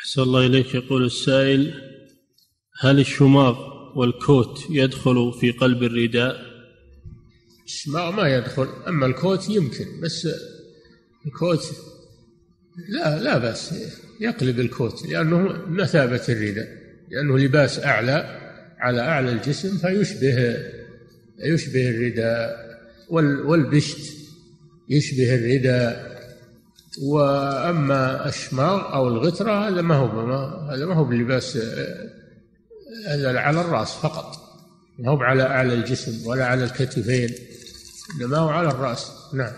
أحسن الله إليك. يقول السائل هل الشماغ والكوت يدخل في قلب الرداء؟ الشماغ ما يدخل أما الكوت يمكن بس الكوت لا لا بأس يقلب الكوت لأنه مثابة الرداء لأنه لباس أعلى على أعلى الجسم فيشبه يشبه الرداء والبشت يشبه الرداء. وأما الشماغ أو الغترة هذا ما هو هذا ما هو بلباس هذا على الرأس فقط. ما هو على أعلى الجسم ولا على الكتفين إنما هو على الرأس. نعم.